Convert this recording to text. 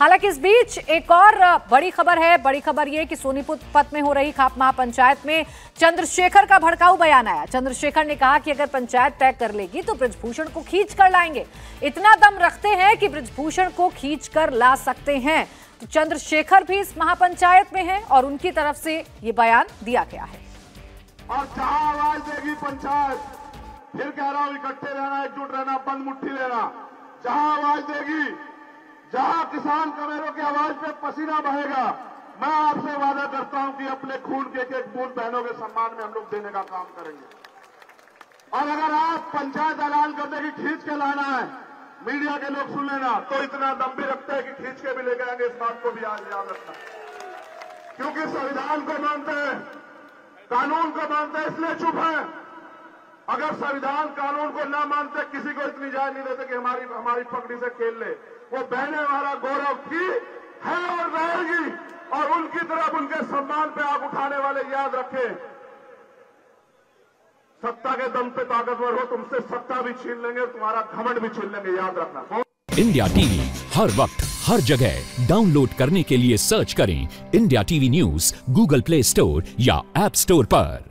हालाँकि इस बीच एक और बड़ी खबर है। बड़ी खबर यह कि सोनीपत पत में हो रही खाप महापंचायत में चंद्रशेखर का भड़काऊ बयान आया। चंद्रशेखर ने कहा कि अगर पंचायत तय कर लेगी तो ब्रजभूषण को खींच कर लाएँगे। इतना दम रखते हैं कि ब्रजभूषण को खींच कर ला सकते हैं। तो चंद्रशेखर भी इस महापंचायत में है और उनकी तरफ़ से ये बयान दिया गया है। और आवाज़ देगी पंचायत, फिर कह रहा हूँ इकट्ठे रहना, एकजुट रहना, बंद लेना। जहाँ आवाज़ देगी जहाँ किसान कमेरों की आवाज़ पे पसीना बहेगा, मैं आपसे वादा करता हूँ कि अपने खून के एक बूंद बहनों के सम्मान में हम लोग देने का काम करेंगे। और अगर आप पंचायत ऐलान कर दे कि खींच के लाना है, मीडिया के लोग सुन लेना तो इतना दम भी रखते हैं कि खींच के भी ले आएँगे इस बात को भी आज याद रखना। क्योंकि संविधान को मानते हैं, कानून को मानते हैं, इसलिए चुप है। अगर संविधान कानून को ना मानते, किसी को इतनी जान नहीं देते कि हमारी हमारी पकड़ी से खेल ले। वो बहने हमारा गौरव थी है और रहेगी, और उनकी तरफ़ उनके सम्मान पे आग उठाने वाले याद रखें। सत्ता के दम पे ताकतवर हो, तुमसे सत्ता भी छीन लेंगे और तुम्हारा घमंड भी छीन लेंगे, याद रखना। इंडिया टीवी, हर वक्त, हर जगह। डाउनलोड करने के लिए सर्च करें India TV news, Google Play Store या एप स्टोर पर।